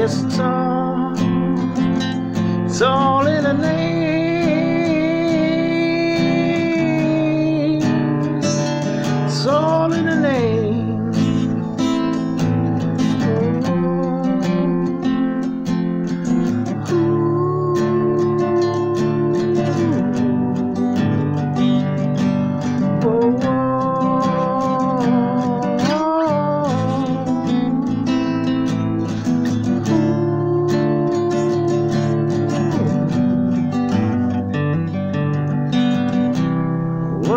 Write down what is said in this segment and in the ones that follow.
Yes, it's all, it's all in the name. It's all in the name.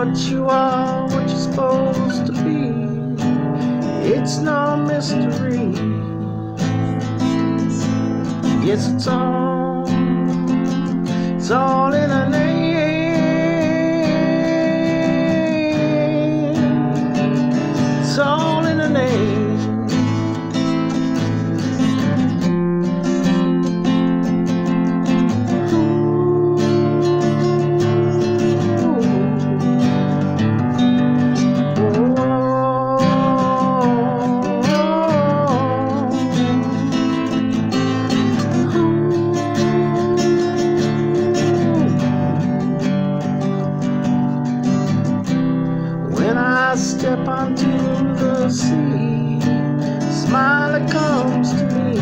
What you are, what you're supposed to be, it's no mystery. Yes, it's all, it's all in I step onto the sea, smile that comes to me.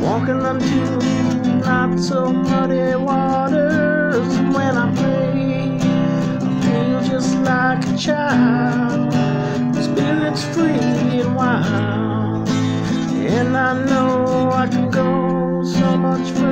Walking onto not so muddy waters. When I play, I feel just like a child. Spirit's free and wild. And I know I can go so much further.